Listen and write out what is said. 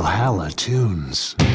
Valhalla tunes.